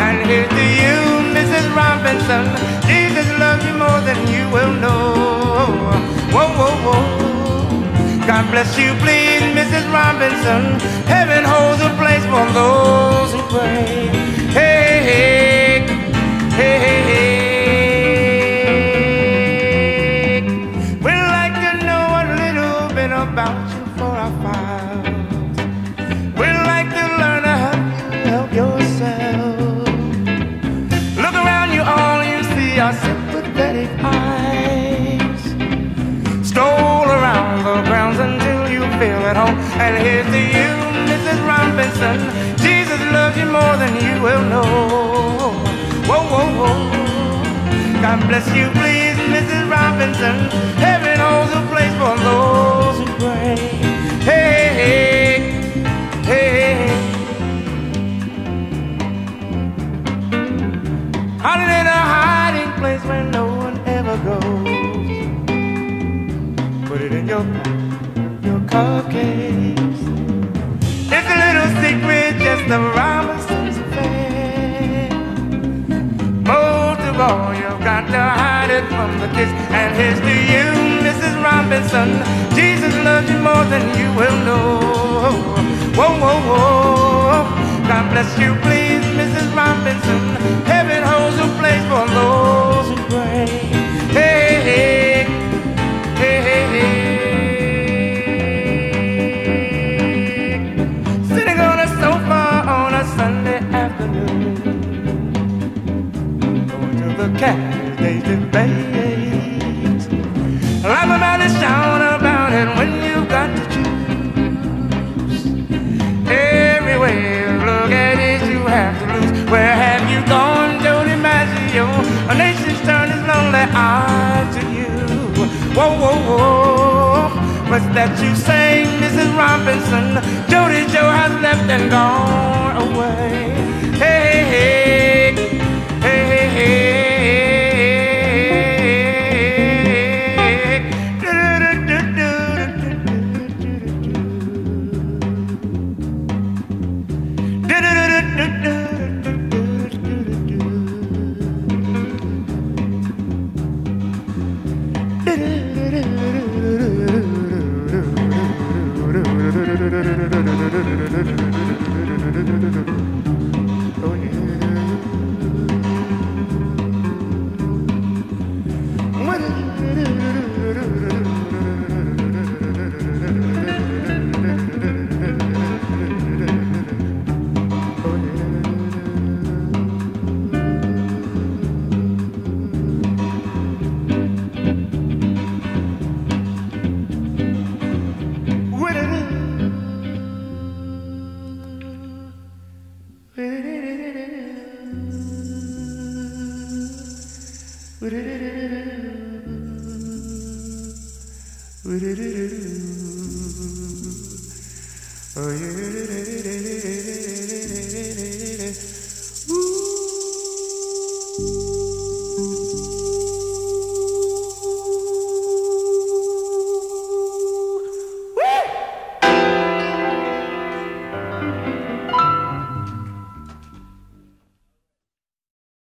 And here's to you, Mrs. Robinson. God bless you, please, Mrs. Robinson. Heaven holds a place for those who pray. Hey, hey, hey, hey, hey. We'd like to know a little bit about you for our files. We'd like to learn how you help yourself. Look around you, all you see are And here's to you, Mrs. Robinson. Jesus loves you more than you will know. Whoa, whoa, whoa. God bless you, please, Mrs. Robinson. Heaven holds a place for those who pray. Hey, hey, hey. Hiding in a hiding place where no one ever goes. Put it in your your cupcakes. It's a little secret, just a Robinson's affair. Most of all, you've got to hide it from the kids. And here's to you, Mrs. Robinson. Jesus loves you more than you will know. Whoa, whoa, whoa. God bless you, please, Mrs. Robinson. Heaven Going to the Cadillac debate. It, shout about it when you've got to choose. Everywhere you look at it, you have to lose. Where have you gone, Jody Maggio? A nation's turned its lonely eye to you. Whoa, whoa, whoa. What's that you say, Mrs. Robinson? Jody Joe has left and gone away. Oh, yeah.